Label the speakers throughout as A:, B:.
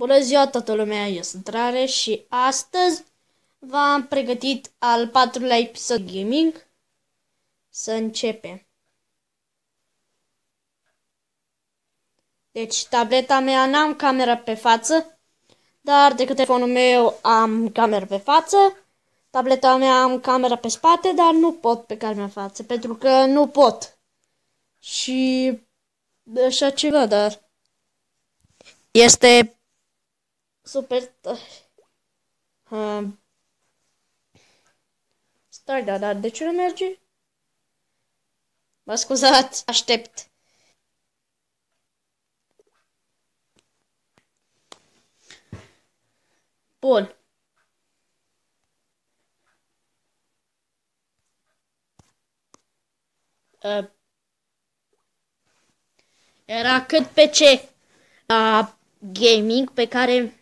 A: Bună ziua toată lumea, eu sunt Rare și astăzi v-am pregătit al patrulea episod gaming. Să începem. Deci tableta mea n-am camera pe față, dar de telefonul meu am camera pe față. Tableta mea am camera pe spate, dar nu pot pe camera față, pentru că nu pot. Și așa ceva, dar este super uh, Stai, da, dar de ce nu merge? Mă scuzați, aștept. Bun. Uh, era cât pe ce la gaming pe care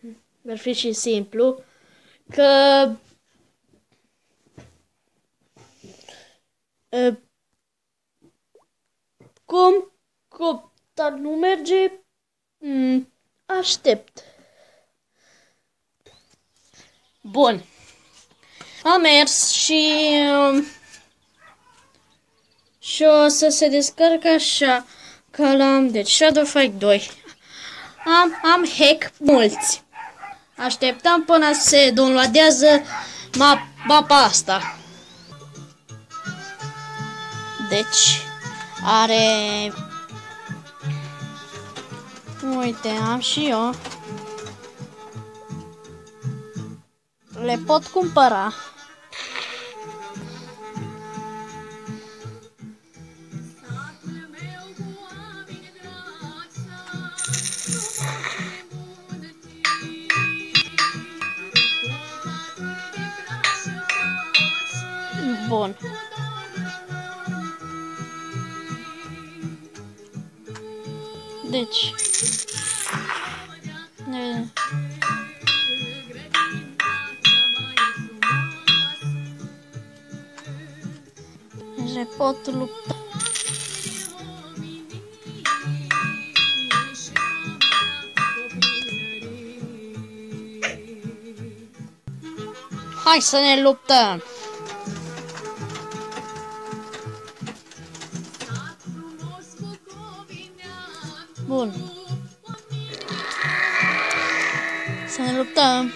A: ar fi și simplu că uh, cum, cum, dar nu merge, mm, aștept. Bun. Am mers și uh, și o să se descarcă așa că l-am, deci Shadow Fight 2. Am, am hack mulți. Așteptăm până se downloadează map, mapa asta. Deci, are... Uite, am și eu. Le pot cumpăra. Bun. Deci. Ne... Je pot lupta. Hai să ne luptăm! Să ne luptăm.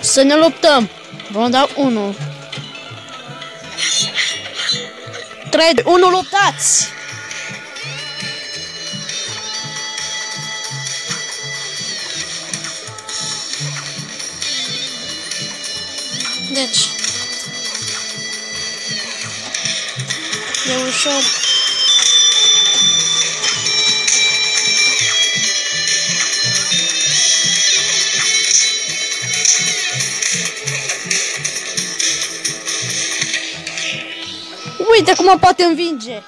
A: Să ne luptăm. Ronda 1. 3, 1, luptați! Deci. E ușor. Uite cum mă poate învinge.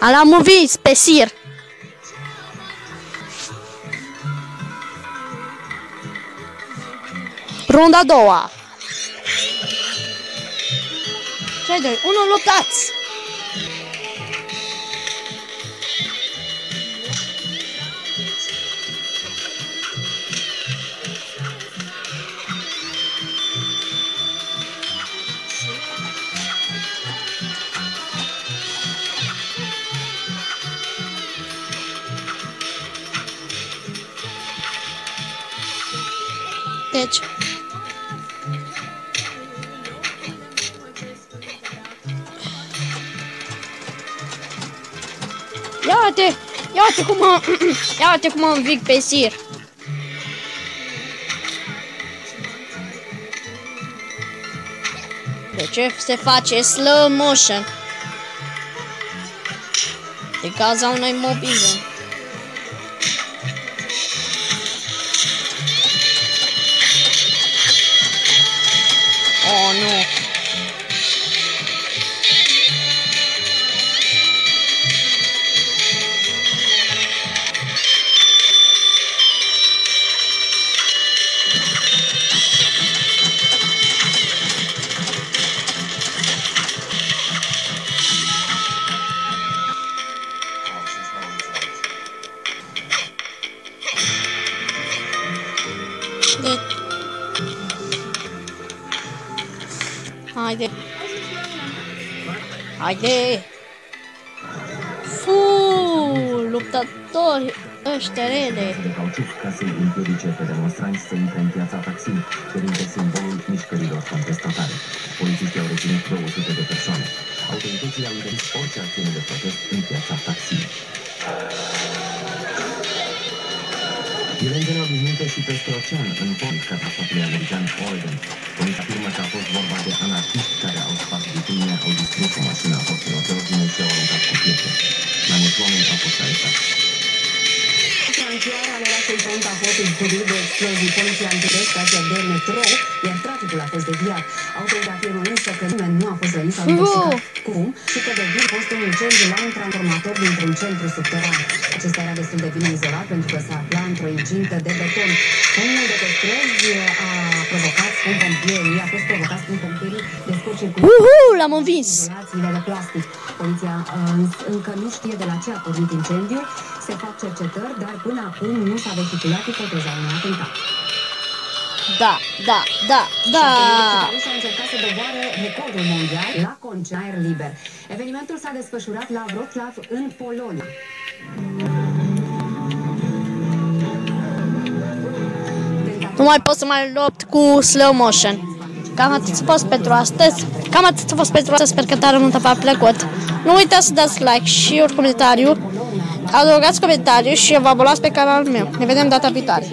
A: L-am învins pe Sir. Runda a doua. 3, 2, 1, luptați! Deci. Ia uite, ia uite cum mă, ia uite cum mă învig pe sir. De ce se face slow motion? De cauza unui mobile. Haide. Haide. Fuuu, luptători ăștia rele.
B: de cauciuc ca să-i împiedice pe demonstranți să intre în piața Taksim, fiind simbolul mișcărilor contestatare. Polițiștii au reținut 200 de persoane. Autoritățile au interzis orice acțiune de protest în piața și peste ocean, în fond, catastrofului american Oregon. Poliția afirmă că a fost vorba de anarhiști care au spart vitrine, au distrus o mașină a forțelor de ordine și au aruncat cu pietre. Mai mulți oameni au fost arestați.
C: Financiar al orașului Pont a fost izbutit de explozii. Poliția a închis stația de metrou, iar traficul a fost deviat. Autoritatea afirmă însă că nimeni nu a fost rănit sau intoxicat cu fum și că de vin a fost un incendiu la un transformator dintr-un centru subteran. Acesta era destul de bine izolat pentru că se afla într-o incintă de beton. Fumul de pe străzi a provocat spun pompierii, a fost provocat spun pompierii de scurt circuit.
A: Uhu, l-am învins.
C: Izolațiile de plastic. Poliția uh, încă nu știe de la ce a pornit incendiul. Se fac cercetări, dar până acum nu s-a vehiculat ipoteza unui atentat.
A: Da, da, da, da.
C: Rusia a încercat să doboare recordul mondial la conce aer liber. Evenimentul s-a desfășurat la Wroclaw, în Polonia.
A: Nu mai pot să mai lupt cu slow motion. Cam atât a fost pentru astăzi. Cam atât a fost pentru astăzi. Sper că tare mult v-a plăcut. Nu uitați să dați like și un comentariu. Adăugați comentariu și vă abonați pe canalul meu. Ne vedem data viitoare.